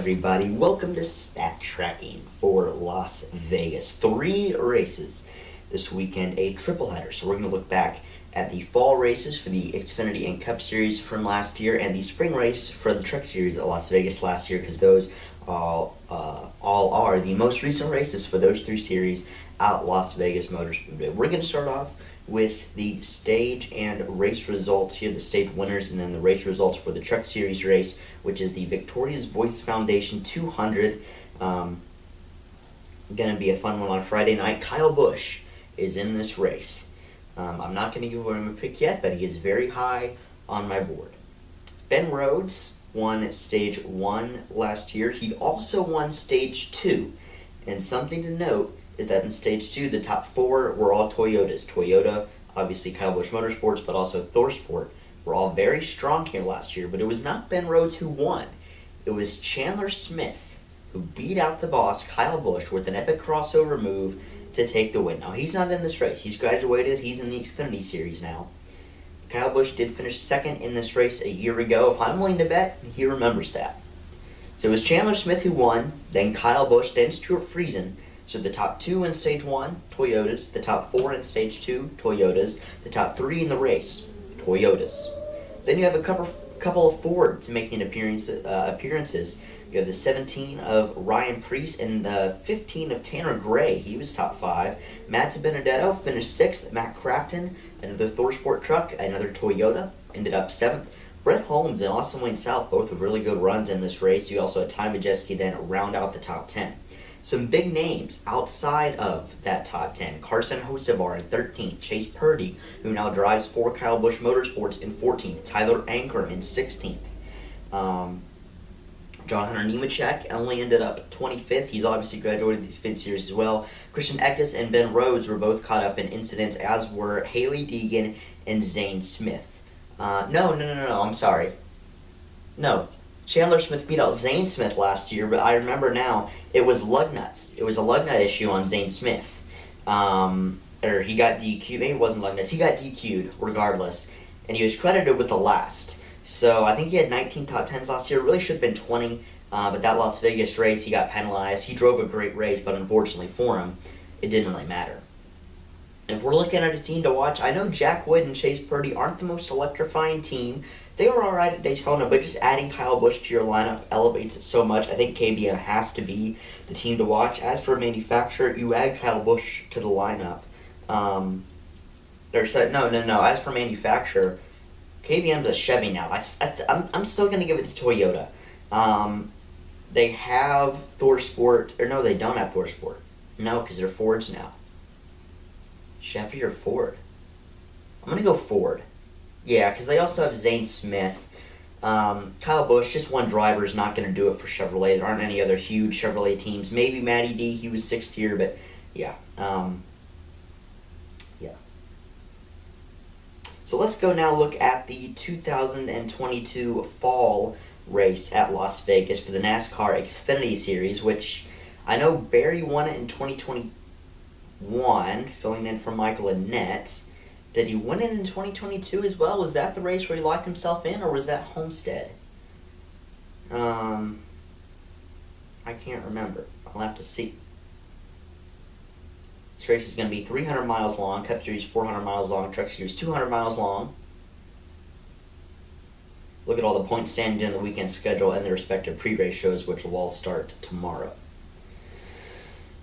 everybody? Welcome to Stat Tracking for Las Vegas. Three races this weekend, a triple header. So we're going to look back at the fall races for the Xfinity and Cup Series from last year, and the spring race for the Truck Series at Las Vegas last year, because those all uh, all are the most recent races for those three series at Las Vegas Motor Speedway. We're going to start off with the stage and race results here, the stage winners, and then the race results for the Truck Series race, which is the Victoria's Voice Foundation 200. Um, gonna be a fun one on Friday night. Kyle Busch is in this race. Um, I'm not gonna give him a pick yet, but he is very high on my board. Ben Rhodes won stage one last year. He also won stage two, and something to note is that in stage two, the top four were all Toyotas. Toyota, obviously Kyle Busch Motorsports, but also ThorSport were all very strong here last year. But it was not Ben Rhodes who won. It was Chandler Smith who beat out the boss, Kyle Busch, with an epic crossover move to take the win. Now, he's not in this race. He's graduated. He's in the Xfinity Series now. Kyle Busch did finish second in this race a year ago. If I'm willing to bet, he remembers that. So it was Chandler Smith who won, then Kyle Busch, then Stewart Friesen, so the top two in stage one, Toyotas. The top four in stage two, Toyotas. The top three in the race, Toyotas. Then you have a couple couple of Fords making appearance, uh, appearances. You have the 17 of Ryan Preece and the 15 of Tanner Gray. He was top five. Matt DiBenedetto finished sixth. Matt Crafton, another ThorSport truck, another Toyota, ended up seventh. Brett Holmes and Austin Wayne Self both with really good runs in this race. You also had Ty Majeski then round out the top 10. Some big names outside of that top 10. Carson Hocevar in 13th. Chase Purdy, who now drives for Kyle Busch Motorsports in 14th. Tyler Ankrum in 16th. Um, John Hunter Nemechek only ended up 25th. He's obviously graduated these Xfinity Series as well. Christian Eckes and Ben Rhodes were both caught up in incidents, as were Hailie Deegan and Zane Smith. Uh, no, no, no, no, no, I'm sorry. No, Chandler Smith beat out Zane Smith last year, but I remember now it was lug nuts. It was a lug nut issue on Zane Smith. Um, or he got DQ'd. Maybe it wasn't lug nuts. He got DQ'd regardless, and he was credited with the last. So I think he had 19 top 10s last year. Really should have been 20, uh, but that Las Vegas race he got penalized. He drove a great race, but unfortunately for him, it didn't really matter. If we're looking at a team to watch, I know Jack Wood and Chase Purdy aren't the most electrifying team, they were all right at Daytona, but just adding Kyle Busch to your lineup elevates it so much. I think KBM has to be the team to watch. As for manufacturer, you add Kyle Busch to the lineup. Um, no, no, no. As for manufacturer, KBM's a Chevy now. I, am I'm still going to give it to Toyota. Um, they have ThorSport, or no, they don't have ThorSport. No, because they're Fords now. Chevy or Ford? I'm going to go Ford. Yeah, because they also have Zane Smith. Um, Kyle Busch, just one driver is not going to do it for Chevrolet. There aren't any other huge Chevrolet teams. Maybe Matty D, he was sixth here, but yeah. Um, yeah. So let's go now look at the 2022 fall race at Las Vegas for the NASCAR Xfinity Series, which I know Berry won it in 2021, filling in for Michael Annett. Did he win it in 2022 as well? Was that the race where he locked himself in, or was that Homestead? Um, I can't remember. I'll have to see. This race is going to be 300 miles long. Cup Series 400 miles long. Truck Series 200 miles long. Look at all the points standing in the weekend schedule and the respective pre-race shows, which will all start tomorrow.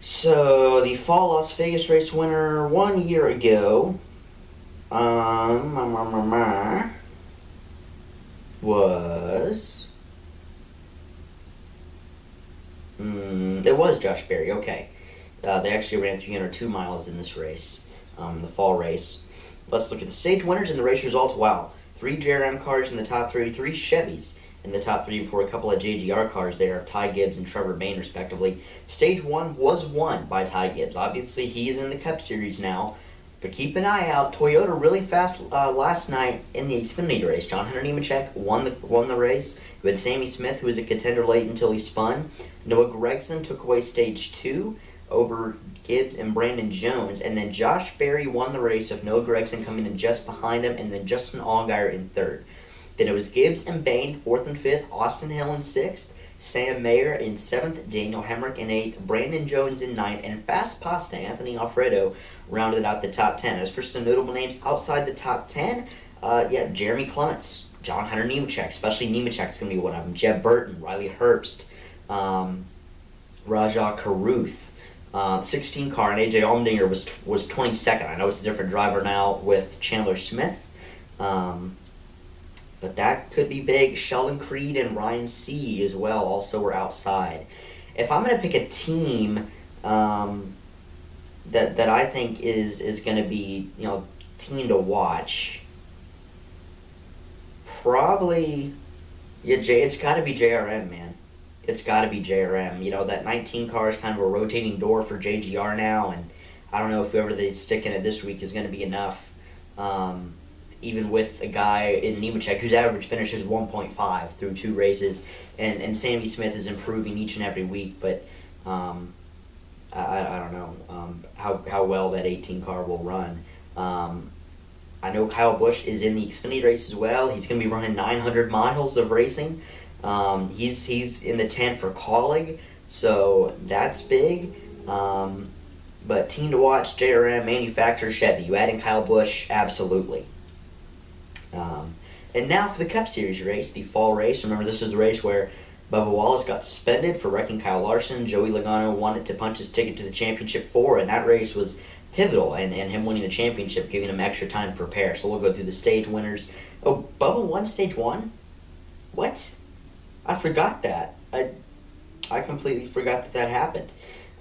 So the fall Las Vegas race winner one year ago um, was mm, it was Josh Berry. Okay, uh, they actually ran 302 miles in this race, um, the fall race. Let's look at the stage winners and the race results. Wow, three JRM cars in the top three, three Chevys in the top three before a couple of JGR cars there Ty Gibbs and Trevor Bayne, respectively. Stage one was won by Ty Gibbs. Obviously, he's in the Cup Series now. But keep an eye out. Toyota really fast uh, last night in the Xfinity race. John Hunter Nemechek won the won the race. You had Sammy Smith, who was a contender late until he spun. Noah Gragson took away stage two over Gibbs and Brandon Jones, and then Josh Berry won the race with Noah Gragson coming in just behind him, and then Justin Allgaier in third. Then it was Gibbs and Bayne fourth and fifth, Austin Hill in sixth, Sam Mayer in seventh, Daniel Hemric in eighth, Brandon Jones in ninth, and Fast Pasta Anthony Alfredo rounded out the top ten. As for some notable names outside the top ten, uh, yeah, Jeremy Clements, John Hunter Nemechek, especially Nemechek is going to be one of them. Jeb Burton, Riley Herbst, um, Rajah Caruth. Uh, 16 car and AJ Allmendinger was was 22nd. I know it's a different driver now with Chandler Smith. Um, but that could be big. Sheldon Creed and Ryan Sieg as well also were outside. If I'm going to pick a team um, that that I think is is going to be you know team to watch, probably yeah, J, it's got to be JRM, man. It's got to be JRM. You know that 19 car is kind of a rotating door for JGR now, and I don't know if whoever they stick in it this week is going to be enough. Um, even with a guy in Nemechek whose average finish is 1.5 through two races, and, and Sammy Smith is improving each and every week, but um, I, I don't know um, how, how well that 18 car will run. Um, I know Kyle Busch is in the Xfinity race as well. He's going to be running 900 miles of racing. Um, he's he's in the 10 for Kaulig, so that's big. Um, but team to watch, JRM, manufacturer Chevy. You add in Kyle Busch, absolutely. Um, and now for the Cup Series race, the fall race. Remember, this is the race where Bubba Wallace got suspended for wrecking Kyle Larson. Joey Logano wanted to punch his ticket to the championship four, and that race was pivotal. And, and him winning the championship, giving him extra time to prepare. So we'll go through the stage winners. Oh, Bubba won stage one? What? I forgot that. I, I completely forgot that that happened.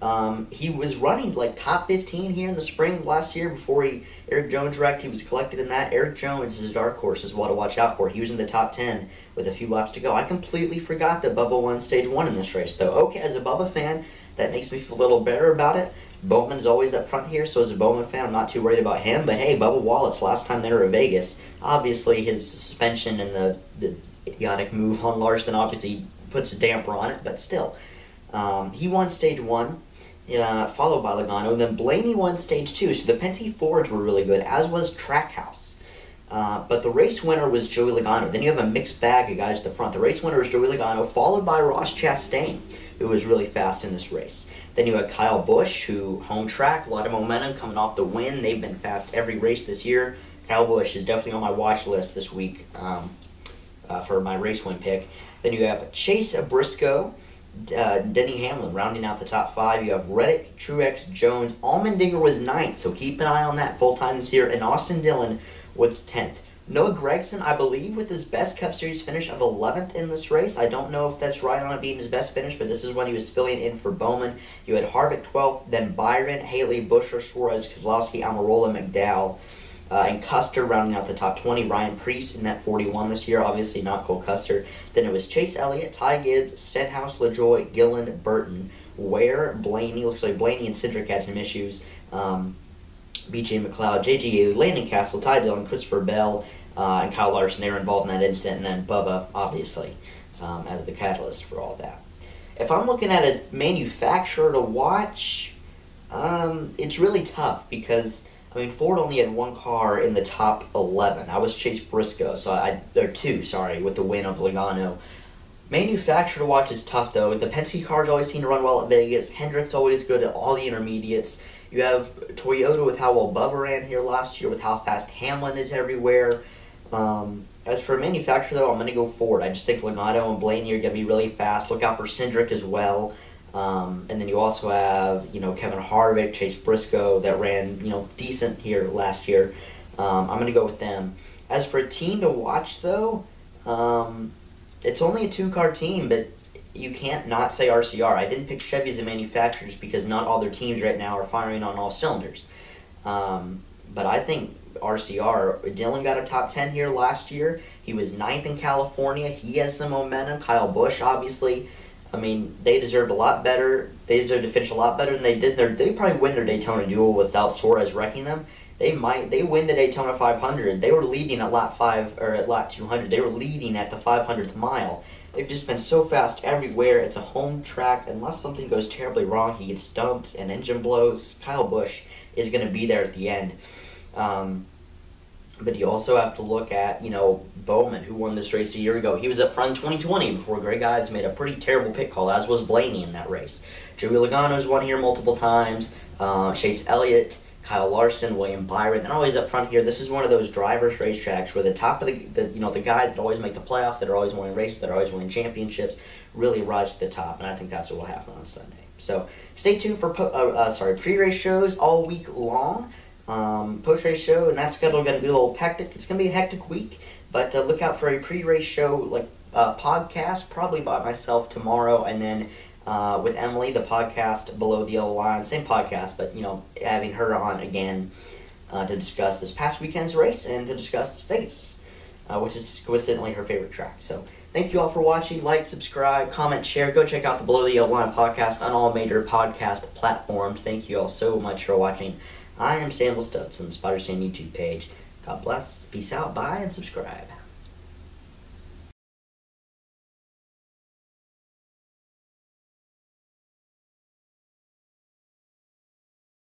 Um, he was running like top 15 here in the spring last year before he Eric Jones wrecked. He was collected in that. Eric Jones is a dark horse, is what to watch out for. He was in the top 10 with a few laps to go. I completely forgot that Bubba won stage one in this race, though. Okay, as a Bubba fan, that makes me feel a little better about it. Bowman's always up front here, so as a Bowman fan, I'm not too worried about him. But hey, Bubba Wallace, last time they were at Vegas, obviously his suspension and the, the idiotic move on Larson obviously puts a damper on it, but still. Um, he won stage one uh, followed by Logano. Then Blaney won stage two. So the Penske Fords were really good, as was Trackhouse. Uh, but the race winner was Joey Logano. Then you have a mixed bag of guys at the front. The race winner is Joey Logano, followed by Ross Chastain, who was really fast in this race. Then you had Kyle Busch, who home track, a lot of momentum coming off the win. They've been fast every race this year. Kyle Busch is definitely on my watch list this week um, uh, for my race win pick. Then you have Chase Briscoe, uh, Denny Hamlin rounding out the top five. You have Reddick, Truex, Jones. Allmendinger was ninth, so keep an eye on that full time this year. And Austin Dillon was tenth. Noah Gragson, I believe, with his best Cup Series finish of 11th in this race. I don't know if that's right on it being his best finish, but this is when he was filling in for Bowman. You had Harvick 12th, then Byron, Haley, Buescher, Suarez, Keselowski, Almirola, McDowell. Uh, and Custer rounding out the top 20. Ryan Preece in that 41 this year, obviously not Cole Custer. Then it was Chase Elliott, Ty Gibbs, Stenhouse, LaJoie, Gillen, Burton, Ware, Blaney. Looks like Blaney and Cindric had some issues. Um, BJ McLeod, JGU, Landon Cassill, Ty Dillon, Christopher Bell, uh, and Kyle Larson. They were involved in that incident, and then Bubba, obviously, um, as the catalyst for all that. If I'm looking at a manufacturer to watch, um, it's really tough because I mean, Ford only had one car in the top 11. That was Chase Briscoe, so I, or two, sorry, with the win of Logano. Manufacturer to watch is tough, though. The Penske cars always seem to run well at Vegas. Hendrick's always good at all the intermediates. You have Toyota with how well Bubba ran here last year, with how fast Hamlin is everywhere. Um, as for manufacturer, though, I'm going to go Ford. I just think Logano and Blaney are going to be really fast. Look out for Cindric as well. Um, and then you also have, you know, Kevin Harvick, Chase Briscoe that ran, you know, decent here last year. Um, I'm going to go with them. As for a team to watch, though, um, it's only a two-car team, but you can't not say RCR. I didn't pick Chevy as a manufacturer just because not all their teams right now are firing on all cylinders. Um, but I think RCR, Dillon got a top 10 here last year. He was ninth in California. He has some momentum. Kyle Busch, obviously, I mean, they deserved a lot better. They deserved to finish a lot better than they did. They probably win their Daytona duel without Suarez wrecking them. They might. They win the Daytona 500. They were leading at lap five or at lap 200. They were leading at the 500th mile. They've just been so fast everywhere. It's a home track. Unless something goes terribly wrong, he gets dumped, an engine blows. Kyle Busch is going to be there at the end. Um, But you also have to look at, you know, Bowman, who won this race a year ago. He was up front in 2020 before Greg Ives made a pretty terrible pit call, as was Blaney in that race. Joey Logano's won here multiple times. Uh, Chase Elliott, Kyle Larson, William Byron, and always up front here. This is one of those drivers' racetracks where the top of the, the you know the guys that always make the playoffs, that are always winning races, that are always winning championships, really rise to the top, and I think that's what will happen on Sunday. So stay tuned for uh, uh, sorry pre-race shows all week long. Um, post-race show, and that's going to be a little hectic. It's going to be a hectic week, but uh, look out for a pre-race show like uh, podcast, probably by myself tomorrow, and then uh, with Emily, the podcast below the yellow line, same podcast, but you know having her on again uh, to discuss this past weekend's race and to discuss Vegas, uh, which is coincidentally her favorite track. So thank you all for watching. Like, subscribe, comment, share. Go check out the Below the Yellow Line podcast on all major podcast platforms. Thank you all so much for watching. I am Samuel Stubbs on the Spotter's Stand YouTube page. God bless, peace out, bye, and subscribe.